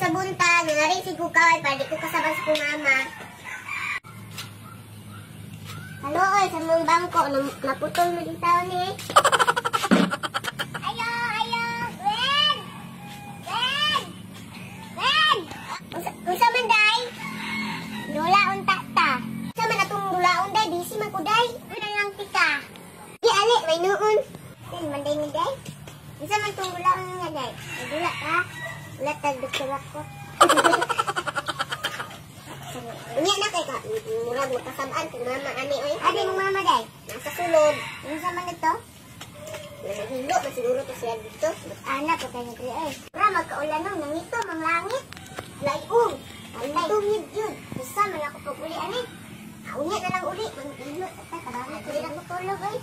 sa buntag, nangarin si Kukaw, para di ko kasabang sa kong mama. Halo, oy, sa mong bangko, naputol mo din tao ni. Ayo, ayo, Gwen! Gwen! Gwen! Unsa unsa man day? Dulaon ta ta. Unsa man atong dulaon day, busy man ko day. Ano lang tika? Di ali, may nuon. Din man day ni day. Unsa man tong dulaon nga day? May dula ka? Wala tag doktor ako. Unya na kay ka, murag magkasabaan kung mama ani oy. Adi mo mama day. Nasa sulod. Unsa man ito? Nahilo na siguro to siya dito. Ana po tayo nagri eh. Para magkaulan nung nangito mang langit. Layong. Alay. Tumid yun. Bisa man ako pag uli ani. Unya na lang uli. Manghilo. Tay, karami ko din ako tulog eh.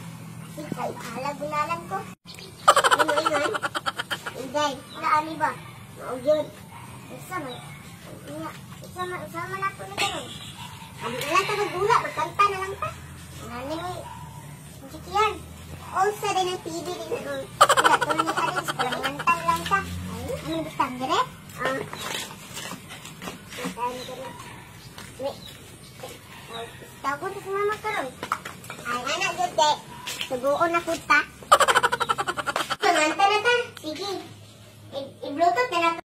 Sige, kay bahala bunalan ko. Ano ingan? Inday, naani ba? Mao yun. Bisa man. Unya. Bisa man. Bisa man ako na ganun. Ano na lang ta magdula. Magkanta na ta. Chikiyan. Also, din ang TV din. Uh, wala, tuloy ni Aris. Walang mantang lang dire? Ah. Mantang dire. Wait. Tago na sa mama karon. Ay, anak, good day. Subuon na punta. Manta na